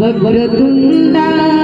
वक्रतुण्डाय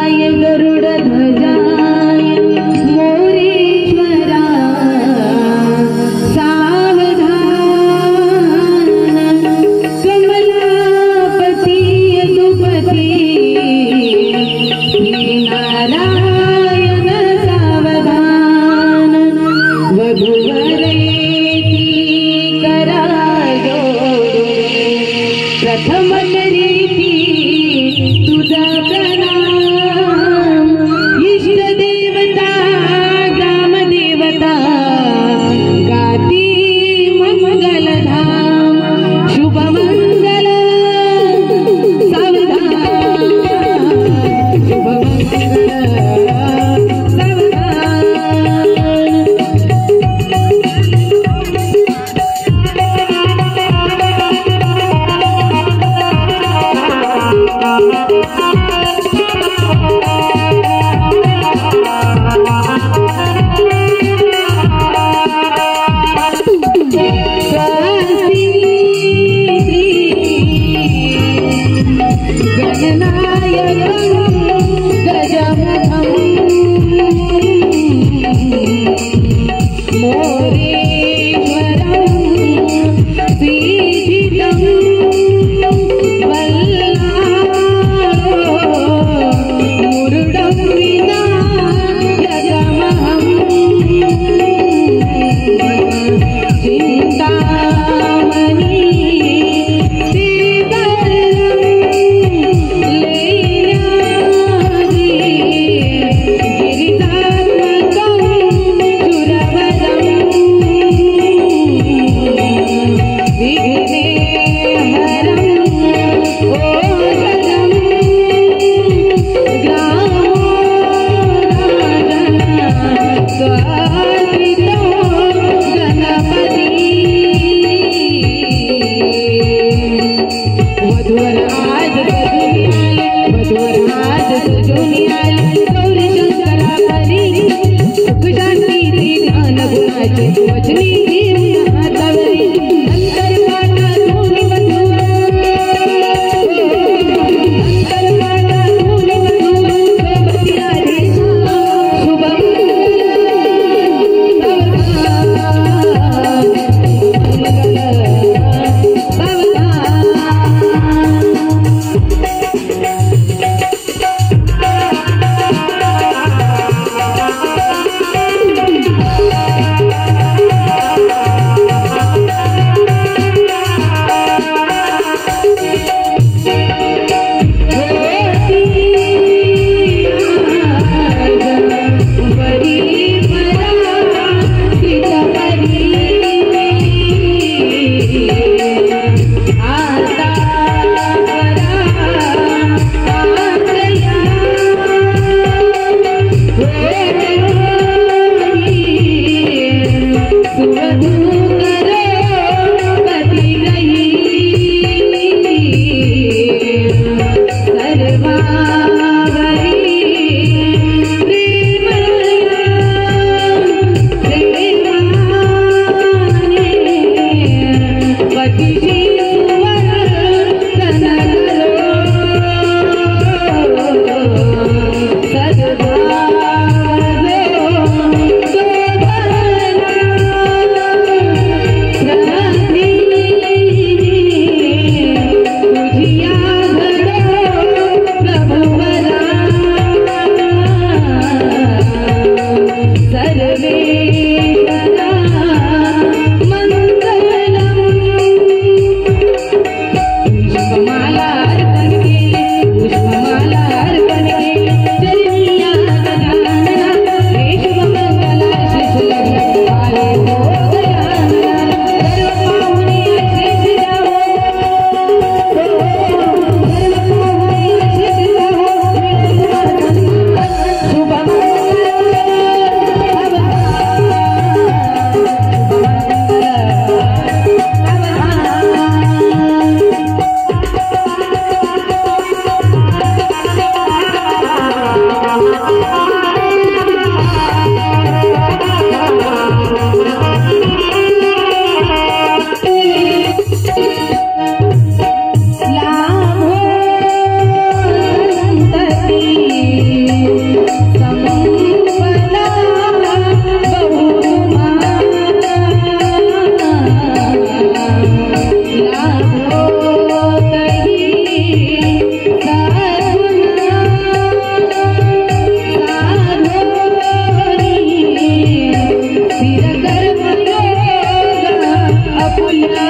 वचनी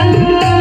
Música